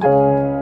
Música